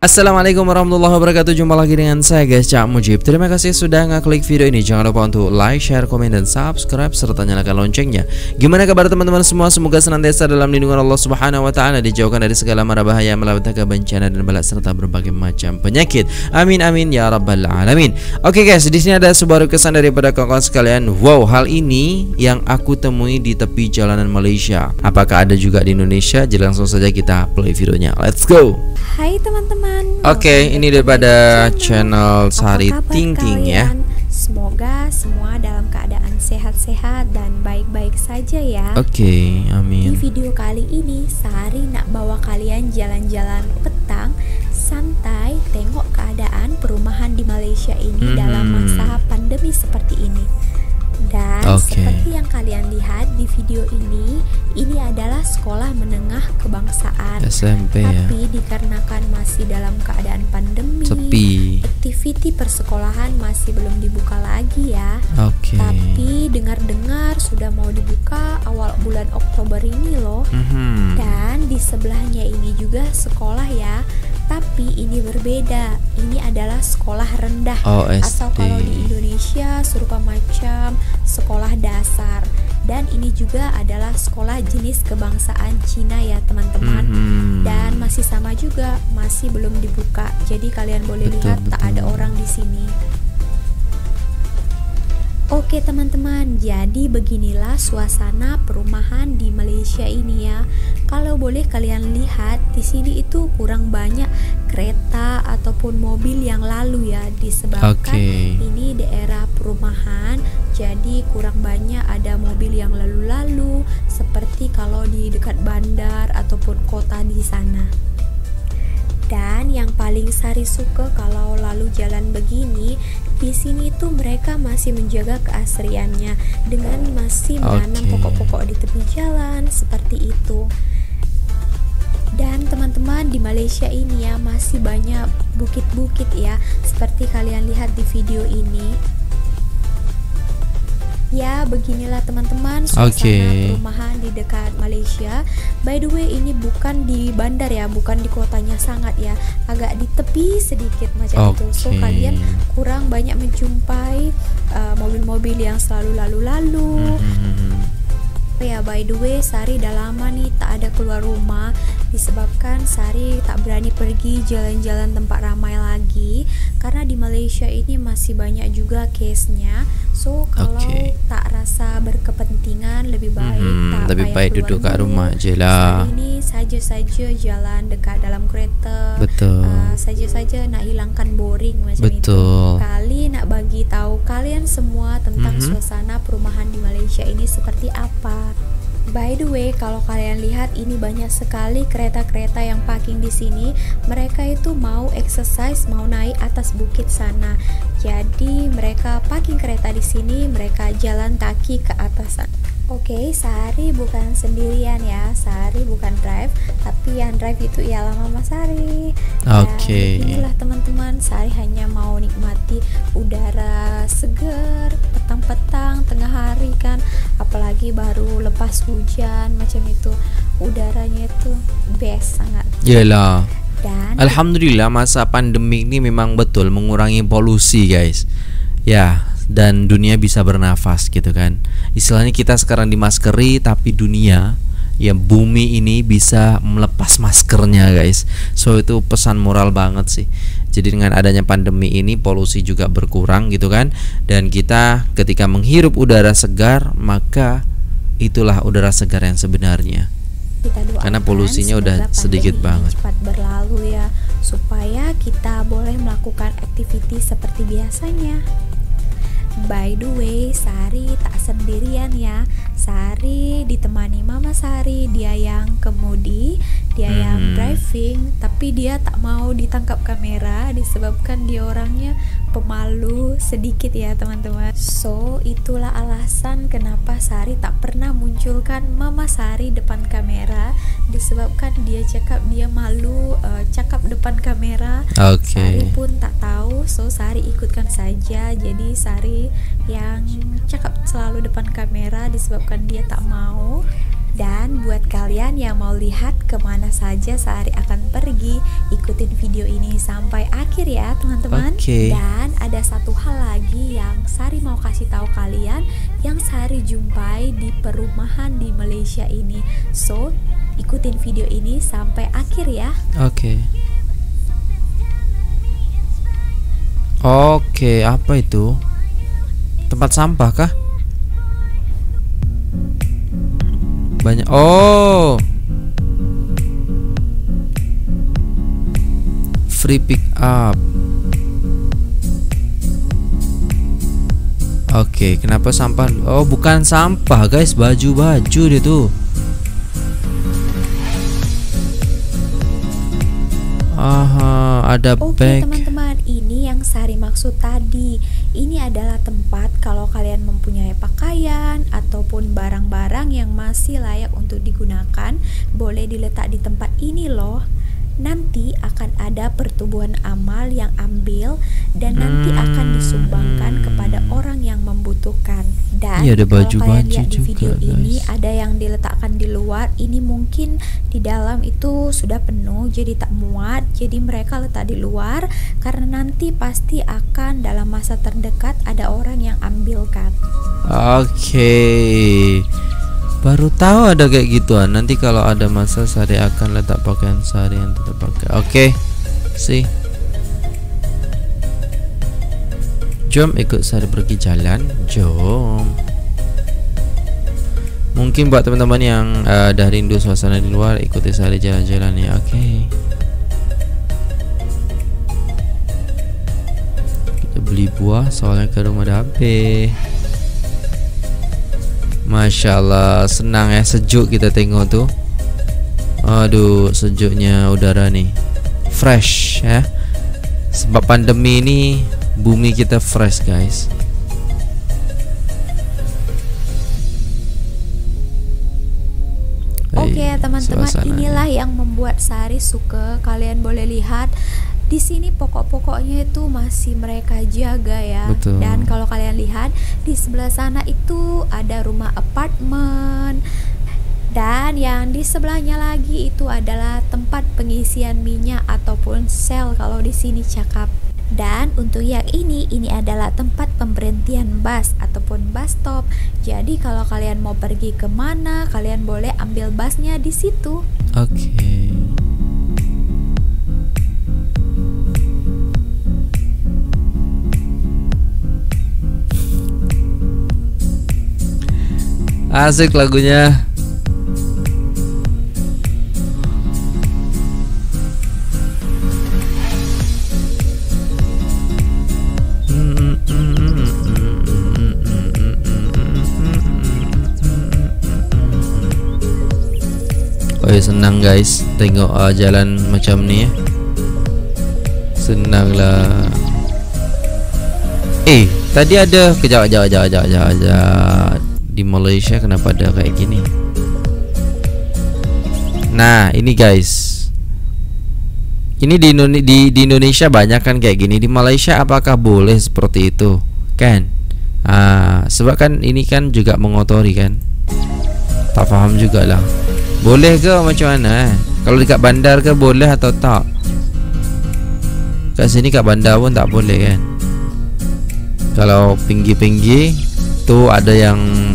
Assalamualaikum warahmatullahi wabarakatuh. Jumpa lagi dengan saya guys Cak Mujib. Terima kasih sudah ngeklik video ini. Jangan lupa untuk like, share, komen, dan subscribe Serta nyalakan loncengnya. Gimana kabar teman-teman semua? Semoga senantiasa dalam lindungan Allah subhanahu wa ta'ala Dijauhkan dari segala mara bahaya Malapetaka bencana dan balak Serta berbagai macam penyakit. Amin amin ya rabbal alamin. Oke guys di sini ada sebuah kesan daripada kawan-kawan sekalian. Wow hal ini yang aku temui di tepi jalanan Malaysia. Apakah ada juga di Indonesia? Jadi langsung saja kita play videonya. Let's go. Hai teman-teman Oke, okay, ini daripada channel Sari Ting Ting ya. Semoga semua dalam keadaan sehat-sehat dan baik-baik saja ya. Oke, okay, amin. Di video kali ini Sari nak bawa kalian jalan-jalan petang santai tengok keadaan perumahan di Malaysia ini hmm. dalam masa pandemi seperti ini. Dan okay. seperti yang kalian lihat di video ini, ini adalah sekolah menengah kebangsaan. SMP ya. Tapi dikarenakan masih dalam keadaan pandemi, sepi. Aktiviti persekolahan masih belum dibuka lagi ya. Oke. Okay. Tapi dengar-dengar sudah mau dibuka awal bulan Oktober ini loh. Mm -hmm. Dan di sebelahnya ini juga sekolah ya tapi ini berbeda. Ini adalah sekolah rendah oh, atau kalau di Indonesia serupa macam sekolah dasar. Dan ini juga adalah sekolah jenis kebangsaan Cina ya teman-teman. Hmm. Dan masih sama juga, masih belum dibuka. Jadi kalian boleh betul, lihat betul. tak ada orang di sini. Oke teman-teman, jadi beginilah suasana perumahan di Malaysia ini ya. Kalau boleh kalian lihat di sini itu kurang banyak kereta ataupun mobil yang lalu ya disebabkan okay. ini daerah perumahan jadi kurang banyak ada mobil yang lalu-lalu seperti kalau di dekat bandar ataupun kota di sana. Dan yang paling Sari suka kalau lalu jalan begini, di sini tuh mereka masih menjaga keasriannya dengan masih menanam okay. pokok-pokok di tepi jalan seperti itu. Dan teman-teman di Malaysia ini ya masih banyak bukit-bukit ya, seperti kalian lihat di video ini Ya, beginilah teman-teman suasana okay. perumahan di dekat Malaysia. By the way, ini bukan di bandar ya, bukan di kotanya sangat ya, agak di tepi sedikit macam okay. itu. So kalian kurang banyak menjumpai uh, mobil-mobil uh, yang selalu lalu-lalu. Mm -hmm. Ya, by the way, Sari dah lama nih tak ada keluar rumah disebabkan Sari tak berani pergi jalan-jalan tempat ramai lagi karena di Malaysia ini masih banyak juga case-nya So kalau okay. tak rasa berkepentingan lebih baik hmm, tak lebih baik duduk kat rumah je lah. Ini saja-saja jalan dekat dalam kereta. Betul. Uh, saja-saja nak hilangkan boring macam Betul. itu. Kali nak bagi tahu kalian semua tentang mm -hmm. suasana perumahan di Malaysia ini seperti apa. By the way, kalau kalian lihat ini banyak sekali kereta-kereta yang parking di sini. Mereka itu mau exercise, mau naik atas bukit sana. Jadi mereka parking kereta di sini, mereka jalan kaki ke atas. Oke, okay, Sari bukan sendirian ya. Sari bukan drive, tapi yang drive itu ialah Mama Sari. Oke. Okay. Inilah teman-teman, Sari hanya mau nikmati udara segar petang-petang tengah hari kan, lepas hujan macam itu. Udaranya itu best sangat. Yalah. Dan Alhamdulillah masa pandemi ini memang betul mengurangi polusi, guys. Ya, dan dunia bisa bernafas gitu kan istilahnya kita sekarang dimaskeri tapi dunia ya bumi ini bisa melepas maskernya guys so itu pesan moral banget sih jadi dengan adanya pandemi ini polusi juga berkurang gitu kan dan kita ketika menghirup udara segar maka itulah udara segar yang sebenarnya. Kita karena polusinya udah sedikit banget. cepat berlalu ya supaya kita boleh melakukan aktivitas seperti biasanya. By the way, Sari tak sendirian ya. Sari ditemani Mama Sari, dia yang kemudi, dia hmm. yang driving, tapi dia tak mau ditangkap kamera disebabkan dia orangnya pemalu sedikit ya teman-teman. So, itulah alasan kenapa Sari tak pernah munculkan Mama Sari depan kamera disebabkan dia cakap dia malu uh, cakap depan kamera. Okay. Sari pun tak tahu, so Sari ikutkan saja. Jadi Sari yang cakap selalu depan kamera disebabkan dia tak mau Dan buat kalian yang mau lihat ke mana saja Sari akan pergi, ikutin video ini sampai akhir ya teman-teman. Oke. Dan ada satu hal lagi yang Sari mau kasih tahu kalian yang Sari jumpai di perumahan di Malaysia ini. So, ikutin video ini sampai akhir ya. Oke. Oke, apa itu? Tempat sampah kah? Banyak. Oh. Free pick up. Oke, kenapa sampah? Oh, bukan sampah, guys. Baju-baju dia tuh. Aha, ada Oke bag. teman-teman, ini yang Sari maksud tadi. Ini adalah tempat kalau kalian mempunyai pakaian ataupun barang-barang yang masih layak untuk digunakan, boleh diletak di tempat ini loh. Nanti akan ada pertumbuhan amal yang ambil dan nanti akan disumbangkan kepada orang yang membutuhkan. Dan Iya, ada kalau baju-baju kalian lihat di juga, video ini guys. ada yang diletakkan di luar, ini mungkin di dalam itu sudah penuh jadi tak muat. Jadi mereka letak di luar karena nanti pasti akan dalam masa terdekat ada orang yang ambilkan. Oke. Baru tahu ada kayak gituan. Nanti kalau ada masa Sari akan letak pakaian Sari yang tetap pakai. Oke. See. Jom ikut Sari pergi jalan. Jom. Mungkin buat teman-teman yang uh, dah rindu suasana di luar, ikuti Sari jalan-jalan ya. Oke. Kita beli buah soalnya ke rumah Dabe. Masya Allah senang ya sejuk kita tengok tuh Aduh sejuknya udara nih Fresh ya. Sebab pandemi ini Bumi kita fresh guys. Oke, Hai, teman-teman, inilah yang membuat Sari suka. Kalian boleh lihat di sini pokok-pokoknya itu masih mereka jaga ya. Betul. Dan kalau kalian lihat di sebelah sana itu ada rumah apartemen. Dan yang di sebelahnya lagi itu adalah tempat pengisian minyak ataupun sel kalau di sini cakap. Dan untuk yang ini, ini adalah tempat pemberhentian bus ataupun bus stop. Jadi kalau kalian mau pergi ke mana, kalian boleh ambil busnya di situ. Oke Asik lagunya. Oh senang guys. Tengok uh, jalan macam ni ya. Senang lah. Eh Tadi ada Kejap kejap kejap kejap kejap kejap Di Malaysia kenapa ada kayak gini? Nah ini guys. Ini di, Indone- di, di Indonesia banyak kan kayak gini. Di Malaysia apakah boleh seperti itu? Kan ah, Sebab kan ini kan juga mengotori kan. Tak faham jugalah. Boleh ke macam mana eh? Kalau dekat bandar ke boleh atau tak? Kat sini kat bandar pun tak boleh kan? Kalau pinggir-pinggir Tu ada yang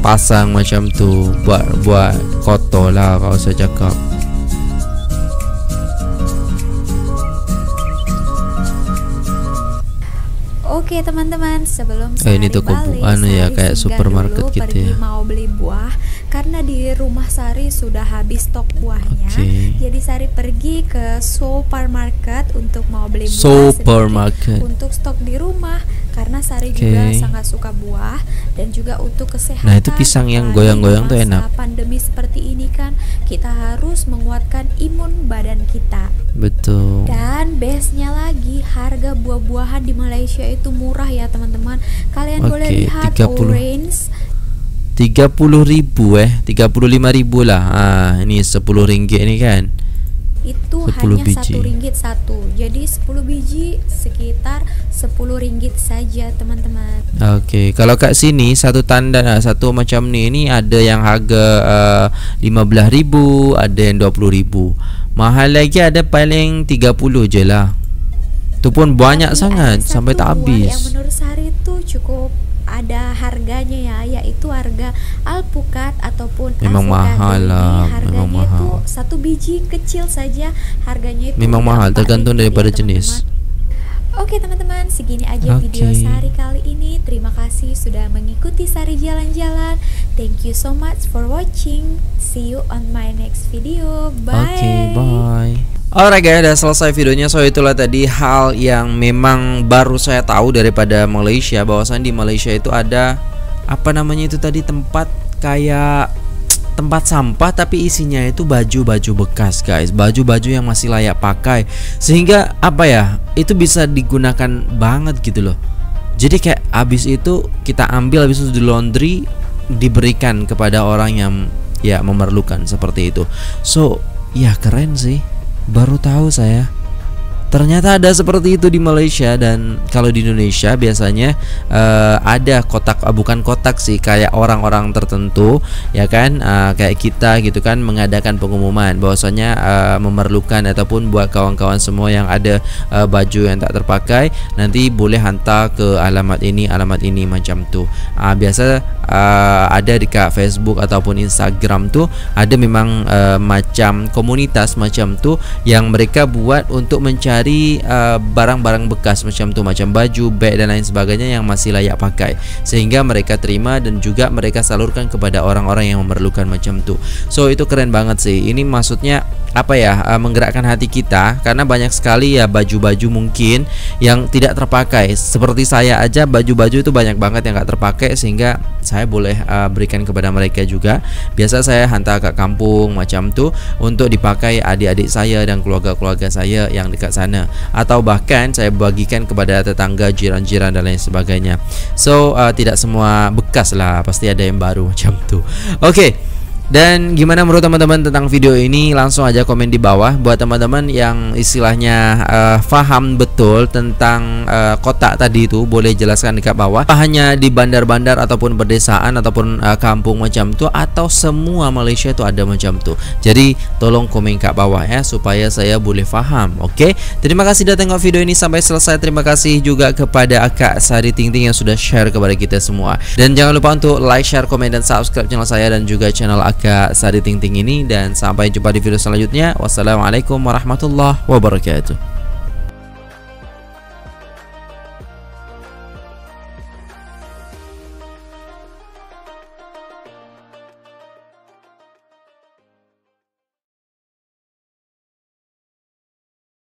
Pasang macam tu Buat buat kotor lah Kalau saya cakap Oke teman-teman, sebelum Eh, ini toko balik, anu ya, kayak supermarket dulu gitu ya. mau beli buah karena di rumah Sari sudah habis stok buahnya. Oke. Jadi Sari pergi ke supermarket untuk mau beli buah Supermarket. untuk stok di rumah Sari Oke. juga sangat suka buah dan juga untuk kesehatan. Nah, itu pisang yang goyang-goyang tuh enak. Pandemi seperti ini kan kita harus menguatkan imun badan kita. Betul Dan base-nya lagi harga buah-buahan di Malaysia itu murah ya teman-teman. Kalian Oke, boleh lihat 30. orange 30 ribu eh 35 ribu lah ah, Ini 10 ringgit ni kan itu 10 hanya biji. satu ringgit satu jadi 10 biji sekitar 10 ringgit saja teman-teman Oke, kalau kat sini satu tanda nah, satu macam ni ni ada yang harga uh, 15,000, ada yang 20,000. Mahal lagi ada paling 30 je lah. Tu pun banyak Tapi sangat sampai tak habis. yang menurut Sari itu cukup ada harganya ya yaitu harga alpukat ataupun Memang mahal ini lah, harganya memang itu mahal. satu biji kecil saja harganya itu Memang mahal, tergantung daripada ya, jenis. teman-teman. Oke teman-teman segini aja video Oke. Sari kali ini Terima kasih sudah mengikuti Sari jalan-jalan Thank you so much for watching See you on my next video Bye Oke, bye. Alright guys, udah selesai videonya. So itulah tadi hal yang memang baru saya tahu daripada Malaysia bahwasan di Malaysia itu ada apa namanya itu tadi tempat kayak tempat sampah tapi isinya itu baju-baju bekas guys. Baju-baju yang masih layak pakai. Sehingga apa ya itu bisa digunakan banget gitu loh. Jadi kayak habis itu kita ambil habis itu di laundry diberikan kepada orang yang ya memerlukan seperti itu. So ya keren sih baru tahu saya Ternyata ada seperti itu di Malaysia dan kalau di Indonesia biasanya eh, ada kotak ah, bukan kotak sih kayak orang-orang tertentu ya kan eh, kayak kita gitu kan mengadakan pengumuman bahwasanya eh, memerlukan ataupun buat kawan-kawan semua yang ada eh, baju yang tak terpakai nanti boleh hantar ke alamat ini alamat ini macam tu. Ah, biasa eh, ada dekat Facebook ataupun Instagram tu ada memang eh, macam komunitas macam tu yang mereka buat untuk mencari uh, barang-barang bekas macam tu macam baju, beg dan lain sebagainya yang masih layak pakai sehingga mereka terima dan juga mereka salurkan kepada orang-orang yang memerlukan macam tu. So itu keren banget sih. Ini maksudnya apa ya uh, menggerakkan hati kita karena banyak sekali ya baju-baju mungkin yang tidak terpakai. Seperti saya aja baju-baju itu banyak banget yang nggak terpakai sehingga saya boleh uh, berikan kepada mereka juga. Biasa saya hantar ke kampung macam tu untuk dipakai adik-adik saya dan keluarga-keluarga saya yang dekat sana. Atau bahkan saya bagikan kepada tetangga jiran-jiran dan lain sebagainya. So uh, tidak semua bekas lah pasti ada yang baru macam tu. Oke okay. Dan gimana menurut teman-teman tentang video ini? Langsung aja komen di bawah buat teman-teman yang istilahnya uh, faham betul tentang uh, kotak tadi itu boleh jelaskan di bawah. Apa hanya di bandar-bandar ataupun perdesaan ataupun uh, kampung macam itu atau semua Malaysia itu ada macam tu. Jadi tolong komen kat bawah ya supaya saya boleh faham. Oke. Okay? Terima kasih sudah tengok video ini sampai selesai. Terima kasih juga kepada Akak Sari Ting Ting yang sudah share kepada kita semua. Dan jangan lupa untuk like, share, komen dan subscribe channel saya dan juga channel Akak Kak Sari Ting Ting ini dan sampai jumpa di video selanjutnya. Wassalamualaikum warahmatullahi wabarakatuh.